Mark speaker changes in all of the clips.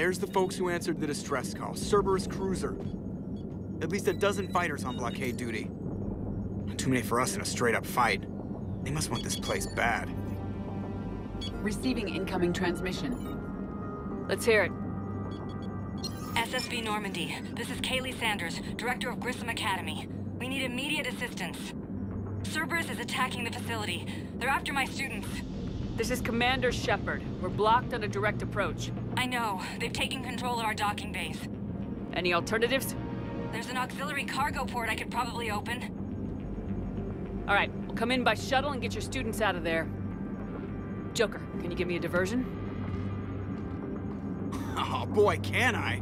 Speaker 1: There's the folks who answered the distress call. Cerberus cruiser. At least a dozen fighters on blockade duty. Too many for us in a straight-up fight. They must want this place bad.
Speaker 2: Receiving incoming transmission. Let's hear it.
Speaker 3: SSV Normandy. This is Kahlee Sanders, Director of Grissom Academy. We need immediate assistance. Cerberus is attacking the facility. They're after my students.
Speaker 2: This is Commander Shepard. We're blocked on a direct approach.
Speaker 3: I know. They've taken control of our docking base.
Speaker 2: Any alternatives?
Speaker 3: There's an auxiliary cargo port I could probably open.
Speaker 2: All right, we'll come in by shuttle and get your students out of there. Joker, can you give me a diversion?
Speaker 1: Oh boy, can I!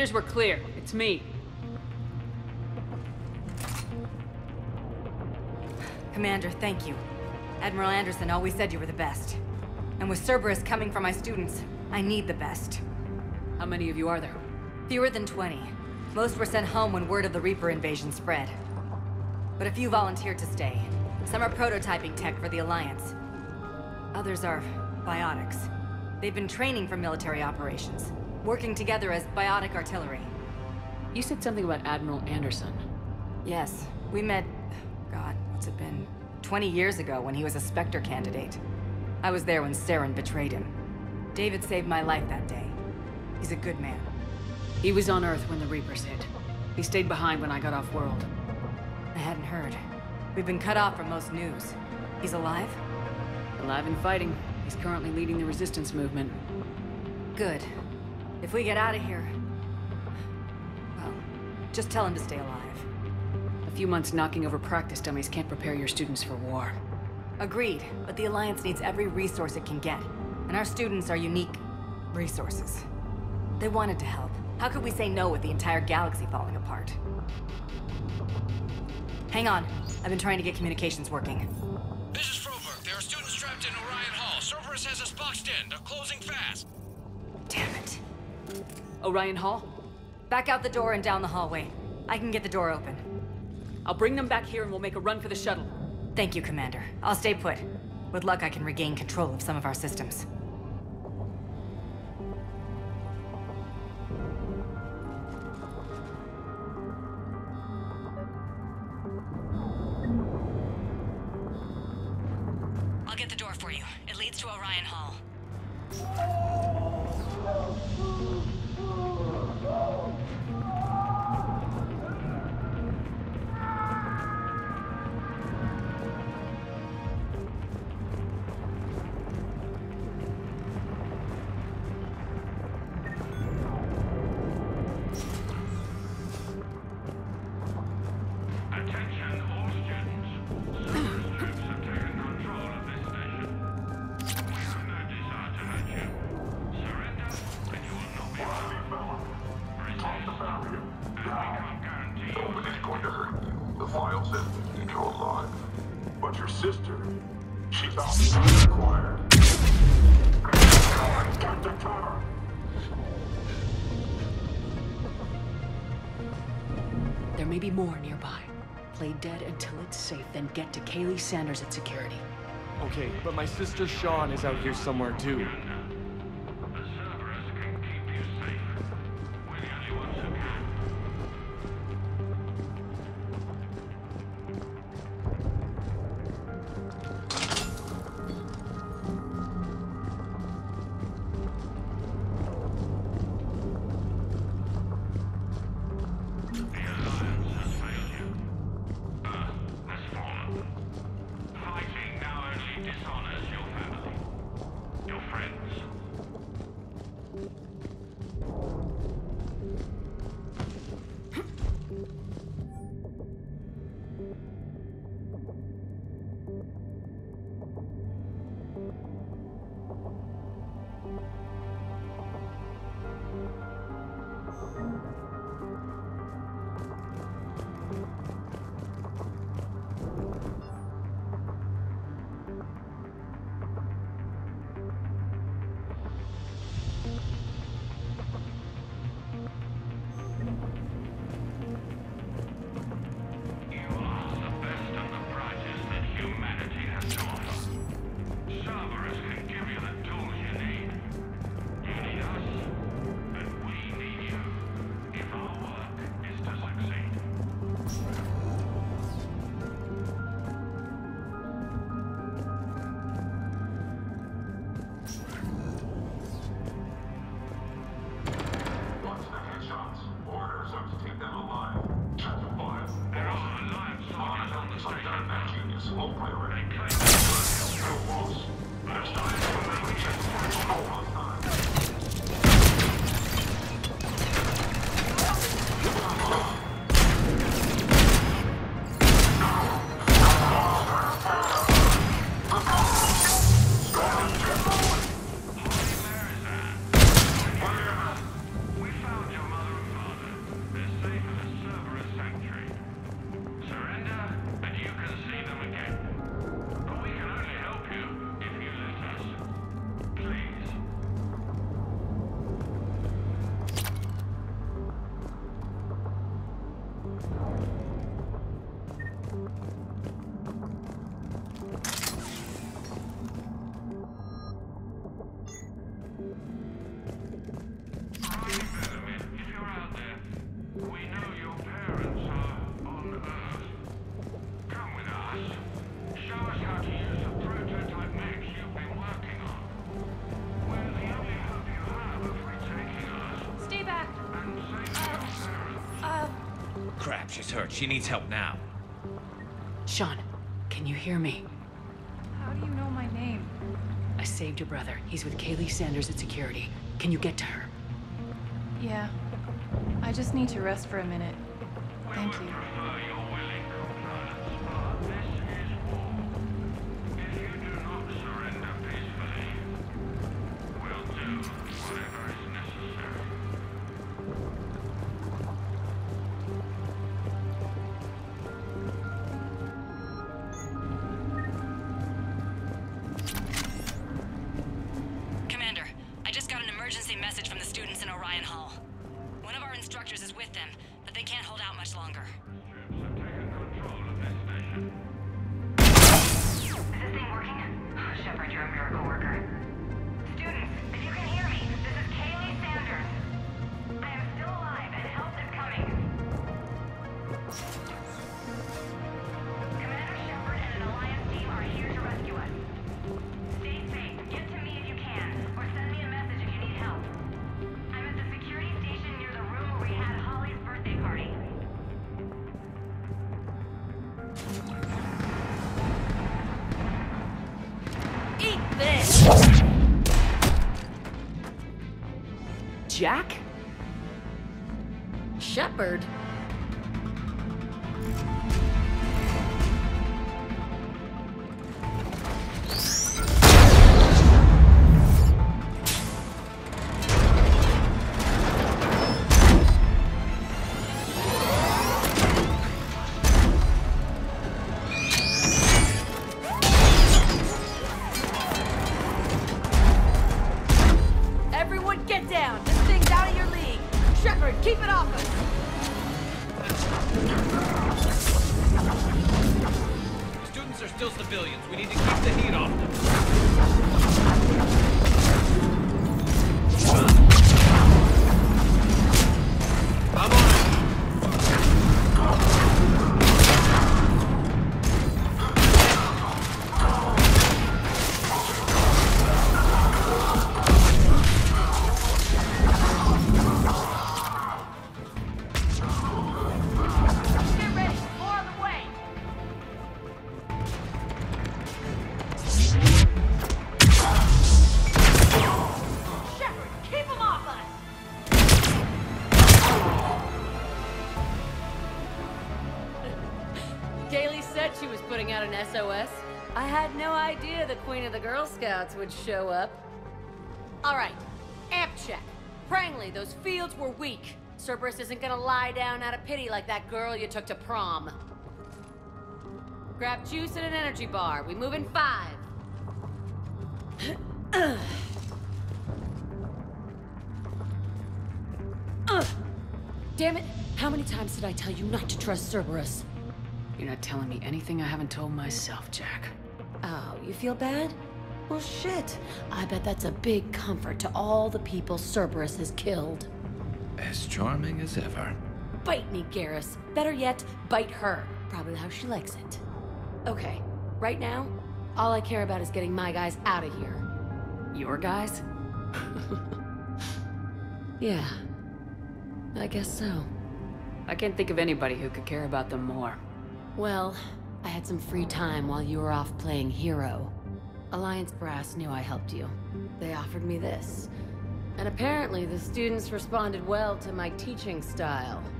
Speaker 2: Sanders, we're clear. It's me.
Speaker 3: Commander, thank you. Admiral Anderson always said you were the best. And with Cerberus coming for my students, I need the best.
Speaker 2: How many of you are there?
Speaker 3: Fewer than 20. Most were sent home when word of the Reaper invasion spread. But a few volunteered to stay. Some are prototyping tech for the Alliance. Others are biotics. They've been training for military operations, working together as biotic artillery.
Speaker 2: You said something about Admiral Anderson.
Speaker 3: Yes, we met, God, what's it been? 20 years ago when he was a Spectre candidate. I was there when Saren betrayed him. David saved my life that day. He's a good man.
Speaker 2: He was on Earth when the Reapers hit. He stayed behind when I got off world.
Speaker 3: I hadn't heard. We've been cut off from most news. He's alive?
Speaker 2: Alive and fighting. He's currently leading the resistance movement.
Speaker 3: Good. If we get out of here... Well, just tell him to stay alive.
Speaker 2: A few months knocking over practice dummies can't prepare your students for war.
Speaker 3: Agreed, but the Alliance needs every resource it can get. And our students are unique resources. They wanted to help. How could we say no with the entire galaxy falling apart? Hang on. I've been trying to get communications working.
Speaker 4: This is Froberg. There are students trapped in Orion Hall. Cerberus has us boxed in. They're closing fast.
Speaker 2: Orion Hall?
Speaker 3: Back out the door and down the hallway. I can get the door open.
Speaker 2: I'll bring them back here and we'll make a run for the shuttle.
Speaker 3: Thank you, Commander. I'll stay put. With luck, I can regain control of some of our systems.
Speaker 5: files in, in your life.
Speaker 6: But your sister, she's out. the!
Speaker 2: There may be more nearby. Play dead until it's safe, then get to Kahlee Sanders at security.
Speaker 7: Okay, but my sister Sean is out here somewhere too.
Speaker 8: Crap, she's hurt. She needs help now.
Speaker 2: Sean, can you hear me?
Speaker 3: How do you know my name?
Speaker 2: I saved your brother. He's with Kahlee Sanders at security. Can you get to her?
Speaker 3: Yeah. I just need to rest for a minute. Thank you.
Speaker 2: Jack? Shepard?
Speaker 9: Scouts would show up. All right, amp check. Prangley, those fields were weak. Cerberus isn't gonna lie down out of pity like that girl you took to prom. Grab juice and an energy bar. We move in five. Ugh. Damn it! How many times did I tell you not to trust Cerberus?
Speaker 2: You're not telling me anything I haven't told myself, Jack.
Speaker 9: Oh, you feel bad? Well, shit. I bet that's a big comfort to all the people Cerberus has killed.
Speaker 8: As charming as ever.
Speaker 9: Bite me, Garrus. Better yet, bite her. Probably how she likes it. Okay, right now, all I care about is getting my guys out of here.
Speaker 2: Your guys?
Speaker 9: Yeah. I guess so.
Speaker 2: I can't think of anybody who could care about them more.
Speaker 9: Well, I had some free time while you were off playing hero. Alliance Brass knew I helped you. They offered me this. And apparently the students responded well to my teaching style.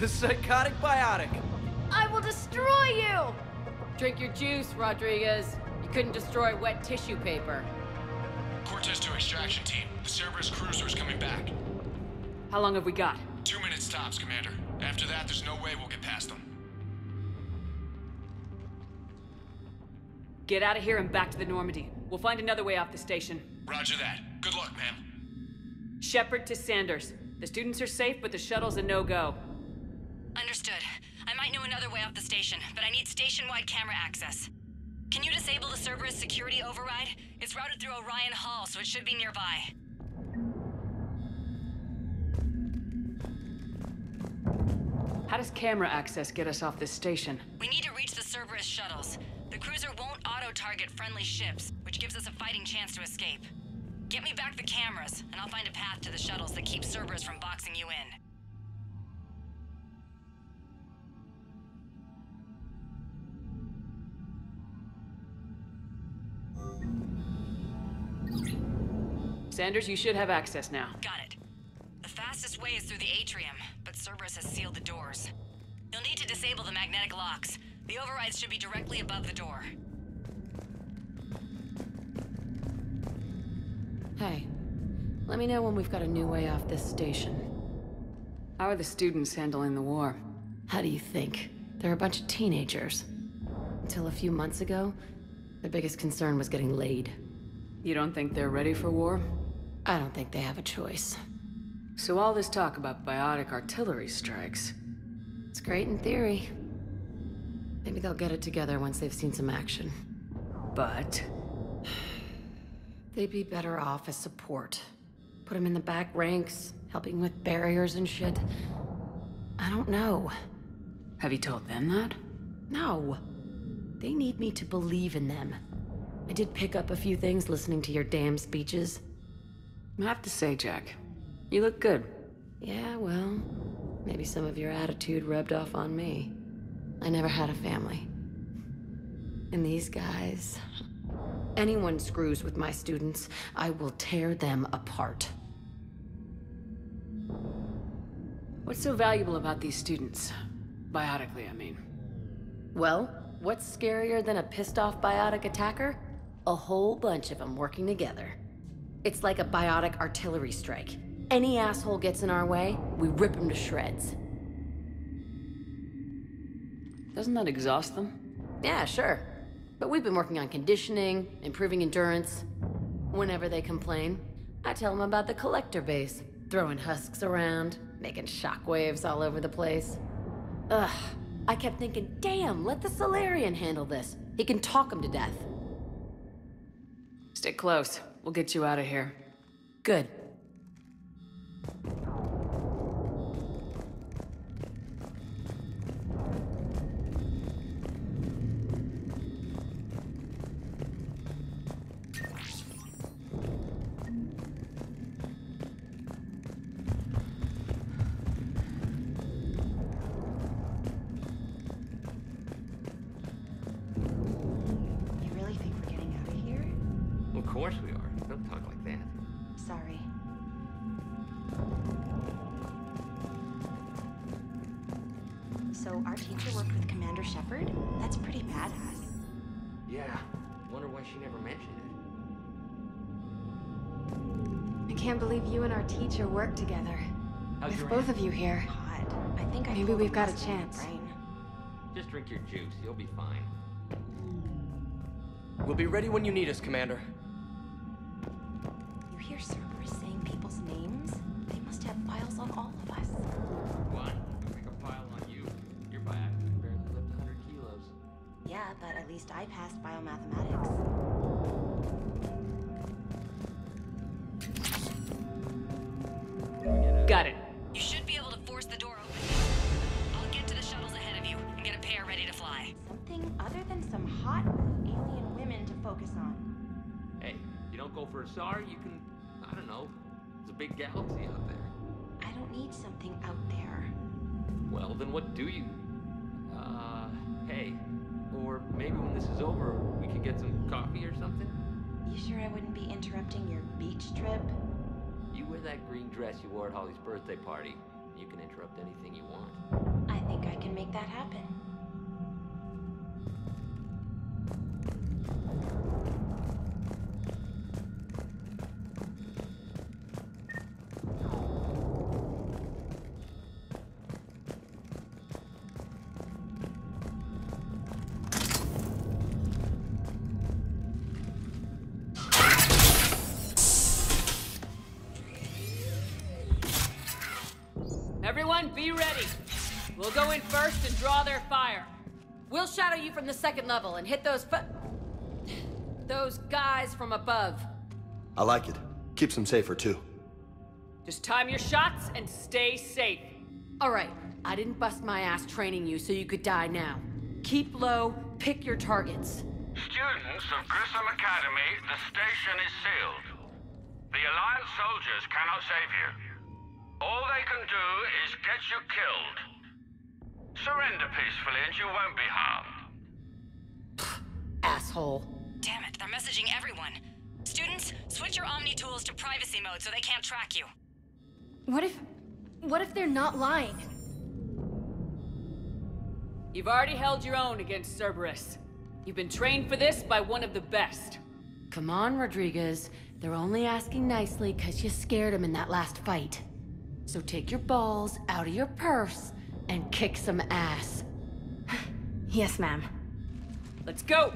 Speaker 7: The psychotic biotic.
Speaker 9: I will destroy you! Drink your juice, Rodriguez. You couldn't destroy wet tissue paper.
Speaker 4: Cortez to extraction team. The Cerberus cruiser is coming back.
Speaker 2: How long have we got?
Speaker 4: Two minutes tops, Commander. After that, there's no way we'll get past them.
Speaker 2: Get out of here and back to the Normandy. We'll find another way off the station.
Speaker 4: Roger that. Good luck, ma'am.
Speaker 2: Shepard to Sanders. The students are safe, but the shuttle's a no-go.
Speaker 3: Understood. I might know another way off the station, but I need station-wide camera access. Can you disable the Cerberus security override? It's routed through Orion Hall, so it should be nearby.
Speaker 2: How does camera access get us off this station?
Speaker 3: We need to reach the Cerberus shuttles. The cruiser won't auto-target friendly ships, which gives us a fighting chance to escape. Get me back the cameras, and I'll find a path to the shuttles that keeps Cerberus from boxing you in.
Speaker 2: Sanders, you should have access now.
Speaker 3: Got it. The fastest way is through the atrium, but Cerberus has sealed the doors. You'll need to disable the magnetic locks. The overrides should be directly above the door.
Speaker 9: Hey, let me know when we've got a new way off this station.
Speaker 2: How are the students handling the war?
Speaker 9: How do you think? They're a bunch of teenagers. Until a few months ago, their biggest concern was getting laid.
Speaker 2: You don't think they're ready for war?
Speaker 9: I don't think they have a choice.
Speaker 2: So all this talk about biotic artillery strikes.
Speaker 9: It's great in theory. Maybe they'll get it together once they've seen some action.
Speaker 2: But
Speaker 9: They'd be better off as support. Put them in the back ranks, helping with barriers and shit. I don't know.
Speaker 2: have you told them that?
Speaker 9: No. They need me to believe in them. I did pick up a few things listening to your damn speeches.
Speaker 2: I have to say, Jack, you look good.
Speaker 9: Yeah, well, maybe some of your attitude rubbed off on me. I never had a family. And these guys. Anyone screws with my students, I will tear them apart.
Speaker 2: What's so valuable about these students? Biotically, I mean.
Speaker 9: Well, what's scarier than a pissed off biotic attacker? A whole bunch of them working together. It's like a biotic artillery strike. Any asshole gets in our way, we rip them to shreds.
Speaker 2: Doesn't that exhaust them?
Speaker 9: Yeah, sure. But we've been working on conditioning, improving endurance. Whenever they complain, I tell them about the collector base, throwing husks around, making shockwaves all over the place. Ugh, I kept thinking, damn, let the Salarian handle this. He can talk him to death.
Speaker 2: Stay close. We'll get you out of here.
Speaker 9: Good.
Speaker 10: So our teacher worked with Commander Shepard? That's pretty badass.
Speaker 11: Yeah. Wonder why she never mentioned it.
Speaker 12: I can't believe you and our teacher worked together.
Speaker 11: How's
Speaker 12: With
Speaker 11: your
Speaker 12: both
Speaker 11: aunt?
Speaker 12: of you here.
Speaker 10: God, I think I
Speaker 12: Maybe we've got a
Speaker 10: muscle in my
Speaker 12: chance.
Speaker 10: brain.
Speaker 11: Just drink your juice. You'll be fine.
Speaker 1: We'll be ready when you need us, Commander.
Speaker 10: You hear Cerberus saying people's names? They must have files on all of us. Least I passed biomathematics.
Speaker 2: Got it.
Speaker 3: You should be able to force the door open. I'll get to the shuttles ahead of you and get a pair ready to fly.
Speaker 10: Something other than some hot alien women to focus on.
Speaker 11: Hey, you don't go for a SAR, you can. I don't know. There's a big galaxy out there.
Speaker 10: I don't need something out there.
Speaker 11: Well, then what do you? Uh, hey. Or maybe when this is over, we could get some coffee or something?
Speaker 10: You sure I wouldn't be interrupting your beach trip?
Speaker 11: You wear that green dress you wore at Holly's birthday party. You can interrupt anything you want.
Speaker 10: I think I can make that happen.
Speaker 2: Be ready. We'll go in first and draw their fire.
Speaker 9: We'll shadow you from the second level and hit those fu- Those guys from above.
Speaker 13: I like it. Keeps them safer, too.
Speaker 2: Just time your shots and stay safe.
Speaker 9: Alright, I didn't bust my ass training you so you could die now. Keep low, pick your targets.
Speaker 7: Students of Grissom Academy, the station is sealed. The Alliance soldiers cannot save you. All they can do is get you killed. Surrender peacefully and you won't be harmed.
Speaker 9: Asshole.
Speaker 3: Damn it, they're messaging everyone. Students, switch your Omni tools to privacy mode so they can't track you.
Speaker 12: What if... What if they're not lying?
Speaker 2: You've already held your own against Cerberus. You've been trained for this by one of the best.
Speaker 9: Come on, Rodriguez. They're only asking nicely because you scared them in that last fight. So take your balls out of your purse and kick some ass.
Speaker 12: Yes, ma'am.
Speaker 2: Let's go!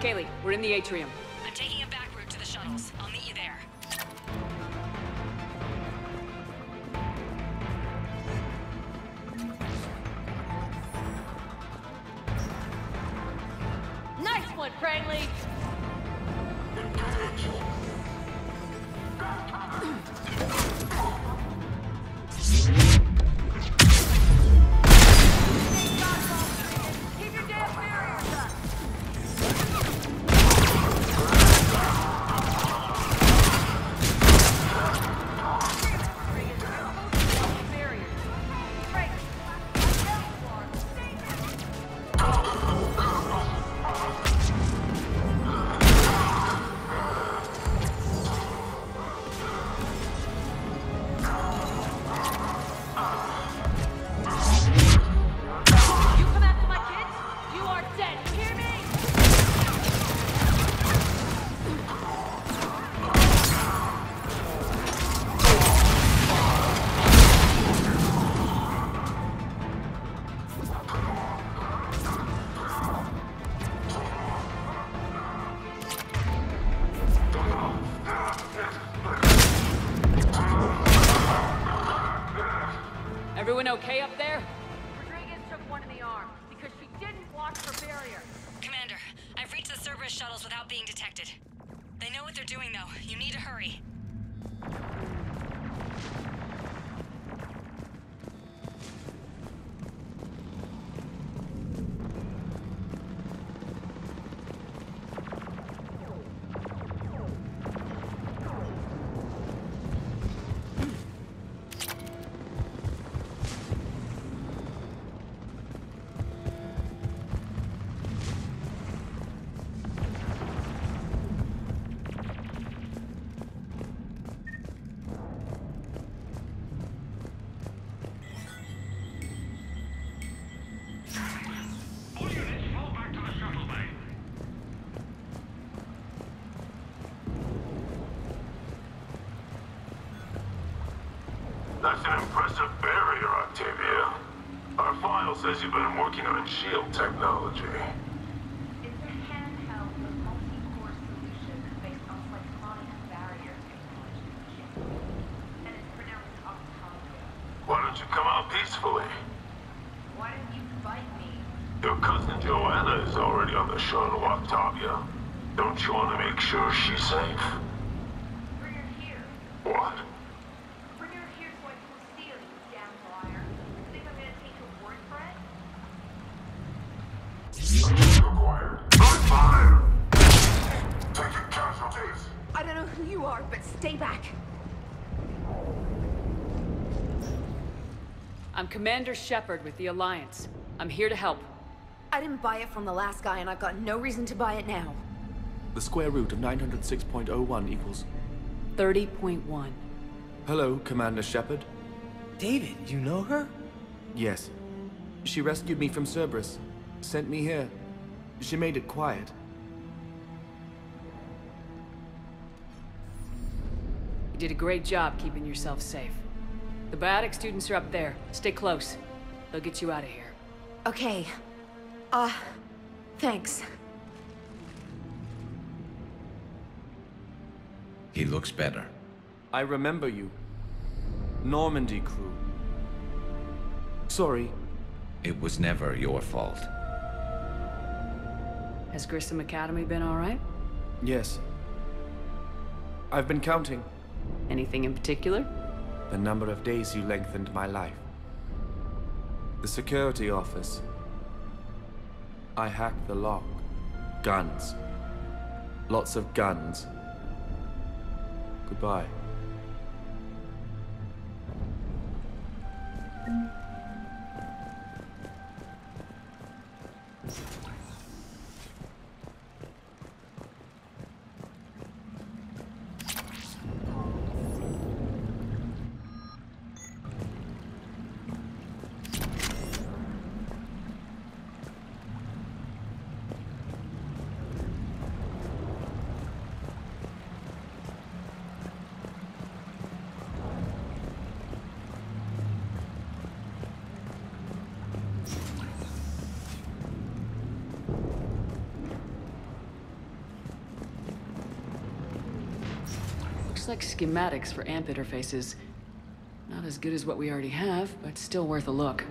Speaker 2: Kahlee, we're in the atrium.
Speaker 5: An impressive barrier, Octavia. Our file says you've been working on shield technology.
Speaker 14: It's a handheld with multi-core solution based on cyclonic barrier technology. And it's pronounced Octavia.
Speaker 5: Why don't you come out peacefully?
Speaker 14: Why didn't you fight me?
Speaker 5: Your cousin Joanna is already on the shuttle, Octavia. Don't you want to make sure she's safe?
Speaker 14: Bring her here.
Speaker 5: What?
Speaker 14: Bring her here so I can steal you, damn liar. Think I'm gonna take your word for it?
Speaker 5: Required. On fire! Taking casualties.
Speaker 12: I don't know who you are, but stay back.
Speaker 2: I'm Commander Shepard with the Alliance. I'm here to help.
Speaker 12: I didn't buy it from the last guy, and I've got no reason to buy it now.
Speaker 15: The square root of 906.01 equals.
Speaker 2: 30.1.
Speaker 15: Hello, Commander Shepard.
Speaker 16: David, you know her?
Speaker 15: Yes. She rescued me from Cerberus. Sent me here. She made it quiet.
Speaker 2: You did a great job keeping yourself safe. The biotic students are up there. Stay close. They'll get you out of here.
Speaker 12: Okay. Uh, thanks.
Speaker 17: He looks better.
Speaker 15: I remember you. Normandy crew. Sorry.
Speaker 17: It was never your fault.
Speaker 2: Has Grissom Academy been alright?
Speaker 15: Yes. I've been counting.
Speaker 2: Anything in particular?
Speaker 15: The number of days you lengthened my life. The security office. I hacked the lock. Guns. Lots of guns. Goodbye.
Speaker 2: Schematics for AMP interfaces. Not as good as what we already have, but still worth a look.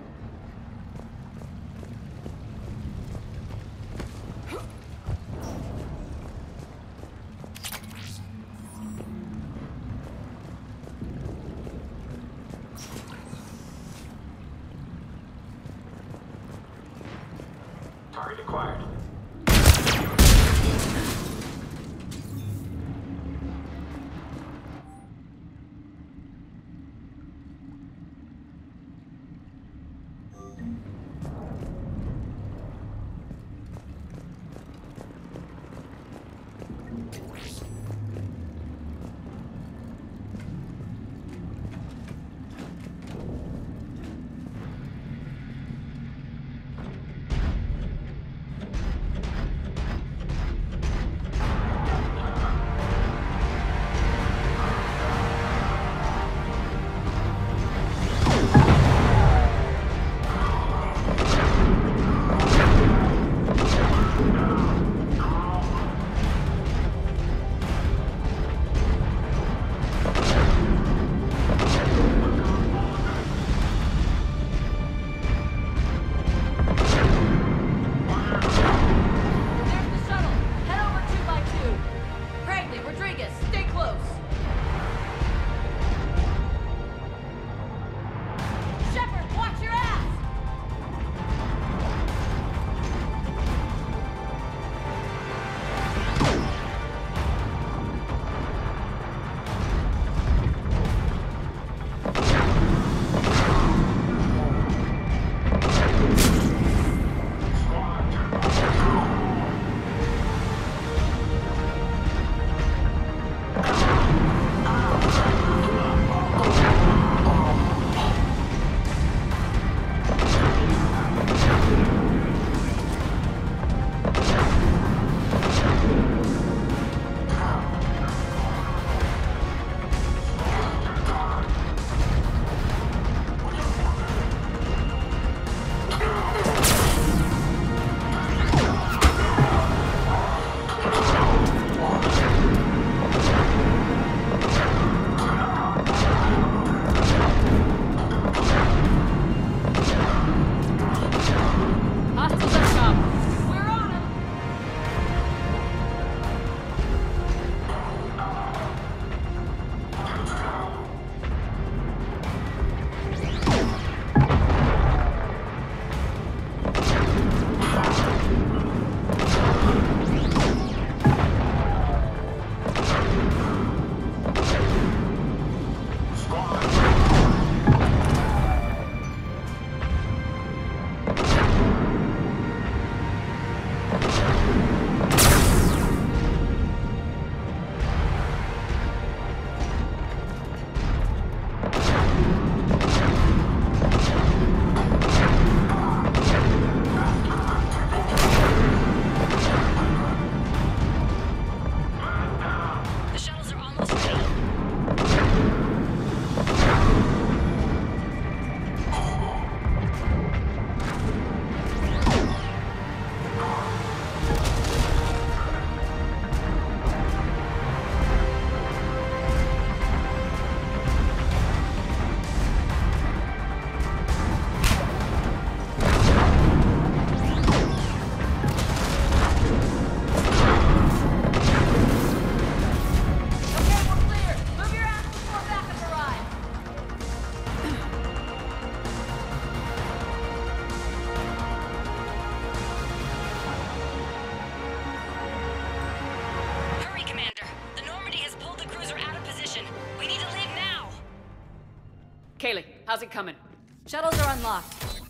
Speaker 3: Shuttles are
Speaker 18: unlocked.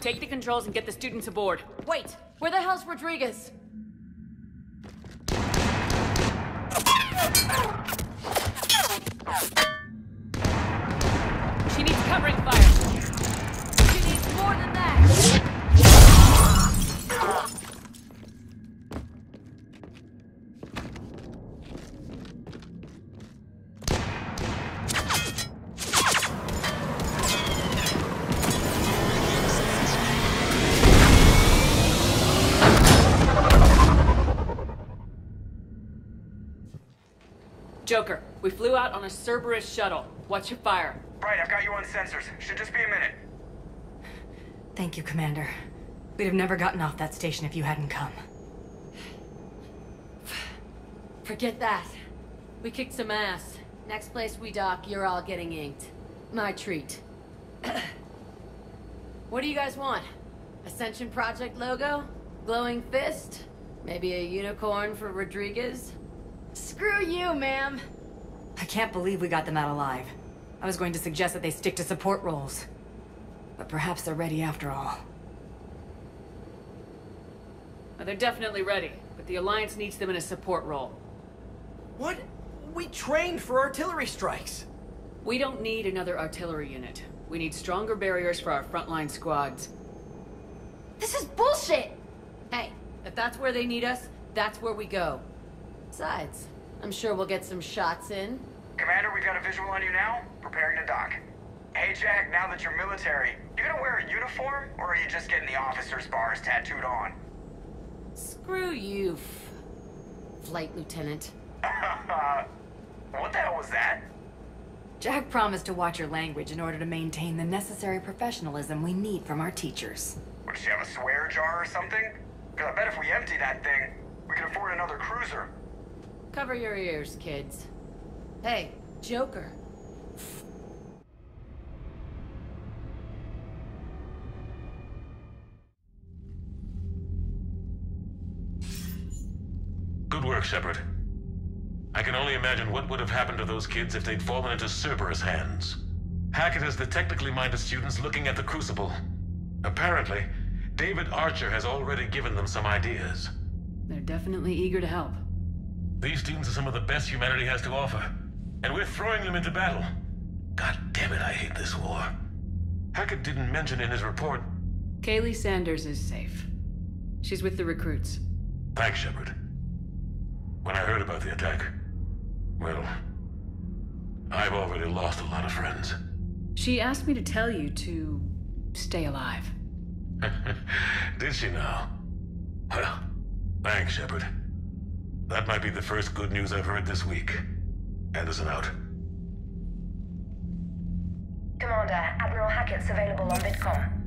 Speaker 2: Take the controls and get the students aboard.
Speaker 9: Wait, where the hell's Rodriguez?
Speaker 2: She needs covering fire.
Speaker 9: She needs more than that.
Speaker 2: Cerberus shuttle. Watch your fire.
Speaker 19: Right, I've got you on sensors. Should just be a minute.
Speaker 3: Thank you, Commander. We'd have never gotten off that station if you hadn't come.
Speaker 9: Forget that. We kicked some ass. Next place we dock, you're all getting inked. My treat. what do you guys want? Ascension Project logo? Glowing fist? Maybe a unicorn for Rodriguez? Screw you, ma'am!
Speaker 3: I can't believe we got them out alive. I was going to suggest that they stick to support roles. But perhaps they're ready after all.
Speaker 2: They're definitely ready, but the Alliance needs them in a support role.
Speaker 20: What? We trained for artillery strikes.
Speaker 2: We don't need another artillery unit. We need stronger barriers for our frontline squads.
Speaker 9: This is bullshit! Hey, if that's where they need us, that's where we go. Besides, I'm sure we'll get some shots in.
Speaker 19: Commander, we've got a visual on you now. Preparing to dock. Hey, Jack, now that you're military, you gonna wear a uniform, or are you just getting the officer's bars tattooed on?
Speaker 9: Screw you, Flight Lieutenant.
Speaker 19: what the hell was that?
Speaker 3: Jack promised to watch your language in order to maintain the necessary professionalism we need from our teachers.
Speaker 19: Would she have a swear jar or something? Because I bet if we empty that thing, we can afford another cruiser.
Speaker 9: Cover your ears, kids. Hey, Joker.
Speaker 21: Good work, Shepard. I can only imagine what would have happened to those kids if they'd fallen into Cerberus hands. Hackett has the technically minded students looking at the Crucible. Apparently, David Archer has already given them some ideas.
Speaker 2: They're definitely eager to help.
Speaker 21: These students are some of the best humanity has to offer, and we're throwing them into battle. God damn it, I hate this war. Hackett didn't mention in his report.
Speaker 2: Kahlee Sanders is safe. She's with the recruits.
Speaker 21: Thanks, Shepard. When I heard about the attack, well, I've already lost a lot of friends.
Speaker 2: She asked me to tell you to stay alive.
Speaker 21: Did she now? Well, thanks, Shepard. That might be the first good news I've heard this week. Anderson out.
Speaker 17: Commander, Admiral Hackett's available on VidCom.